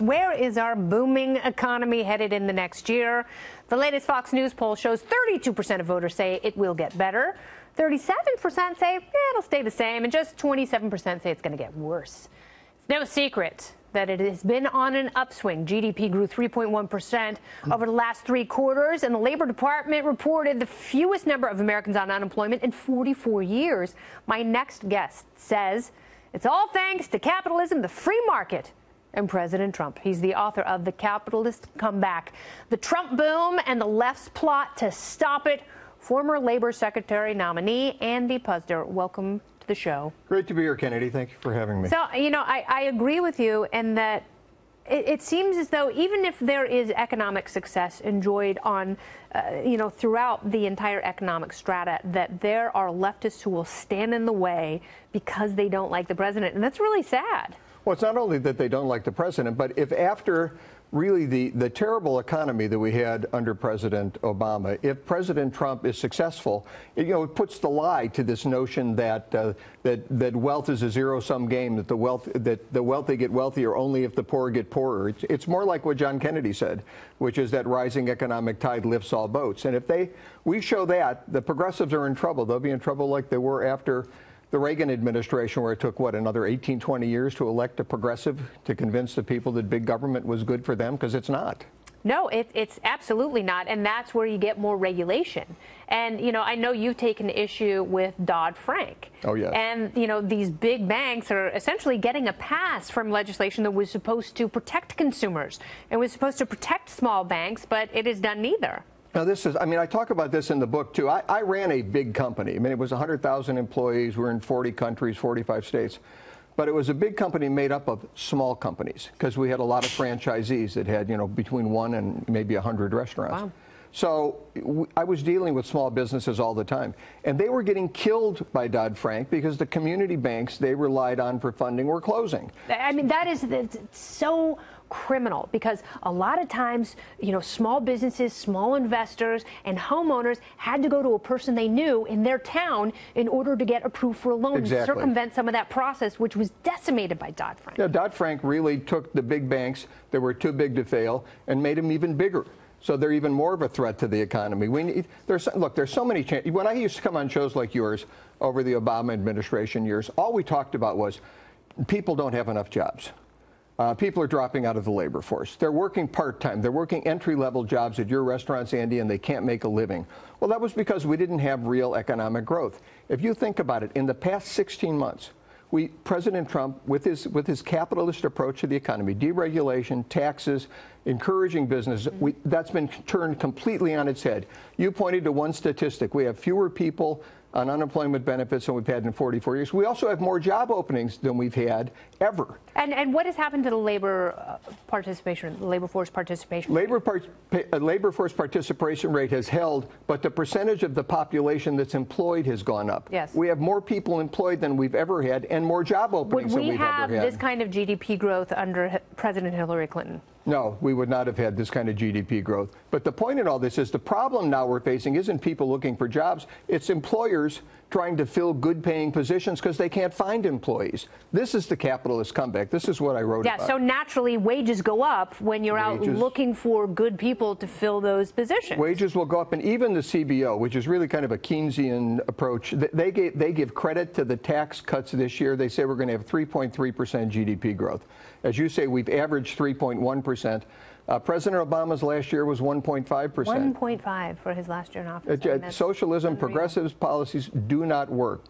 Where is our booming economy headed in the next year? The latest Fox News poll shows 32% of voters say it will get better. 37% say it'll stay the same, and just 27% say it's going to get worse. It's no secret that it has been on an upswing. GDP grew 3.1% over the last three quarters, and the Labor Department reported the fewest number of Americans on unemployment in 44 years. My next guest says it's all thanks to capitalism, the free market, and President Trump. He's the author of The Capitalist Comeback, The Trump Boom and the Left's Plot to Stop It. Former Labor Secretary nominee Andy Puzder, welcome to the show. Great to be here, Kennedy. Thank you for having me. So, you know, I, I agree with you in that it, it, seems as though even if there is economic success enjoyed on, uh, you know, throughout the entire economic strata, that there are leftists who will stand in the way because they don't like the president. And that's really sad. Well, it's not only that they don't like the president, but if after really the, the terrible economy that we had under President Obama, if President Trump is successful, it, you know, it puts the lie to this notion that uh, that that wealth is a zero-sum game, that the wealth that the wealthy get wealthier only if the poor get poorer. It's, it's more like what John Kennedy said, which is that rising economic tide lifts all boats. And if they we show that, the progressives are in trouble. They'll be in trouble like they were after the Reagan administration, where it took, what, another 18, 20 years to elect a progressive to convince the people that big government was good for them, because it's not. No, it, it's absolutely not. And that's where you get more regulation. And, you know, I know you've taken issue with Dodd Frank. Oh, yes. And, you know, these big banks are essentially getting a pass from legislation that was supposed to protect consumers and was supposed to protect small banks, but it has done neither. Now, this is, I mean, I talk about this in the book too. I, I ran a big company. I mean, it was 100,000 employees. We are in 40 countries, 45 states. But it was a big company made up of small companies because we had a lot of franchisees that had, you know, between one and maybe 100 restaurants. Wow. So I was dealing with small businesses all the time, and they were getting killed by Dodd Frank because the community banks they relied on for funding were closing. I mean, that is so criminal because a lot of times, you know, small businesses, small investors, and homeowners had to go to a person they knew in their town in order to get approved for a loan exactly. circumvent some of that process, which was decimated by Dodd Frank. Yeah, Dodd Frank really took the big banks that were too big to fail and made them even bigger. So they're even more of a threat to the economy. We need, there's, look, there's so many chances. When I used to come on shows like yours over the Obama administration years, all we talked about was people don't have enough jobs. Uh, people are dropping out of the labor force. They're working part time. They're working entry level jobs at your restaurants, Andy, and they can't make a living. Well, that was because we didn't have real economic growth. If you think about it, in the past 16 months, we, President Trump, with his, with his capitalist approach to the economy, deregulation, taxes, encouraging business, we, that's been turned completely on its head. You pointed to one statistic. We have fewer people on unemployment benefits than we've had in 44 years. We also have more job openings than we've had ever. And, and what has happened to the labor uh, participation, the labor force participation? Labor, part, uh, labor force participation rate has held, but the percentage of the population that's employed has gone up. Yes. We have more people employed than we've ever had and more job openings Would than we've ever had. Would we have this kind of GDP growth under President Hillary Clinton? No, we would not have had this kind of GDP growth. But the point in all this is the problem now we're facing isn't people looking for jobs, it's employers trying to fill good paying positions because they can't find employees. This is the capitalist comeback. This is what I wrote yeah, about. so naturally wages go up when you're wages, out looking for good people to fill those positions. Wages will go up and even the CBO, which is really kind of a Keynesian approach, they, gave, they give credit to the tax cuts this year. They say we're going to have 3.3% GDP growth. As you say, we've averaged 3.1%. Uh, President Obama's last year was 1.5 percent. 1.5 for his last year in office. Uh, socialism, progressive policies do not work.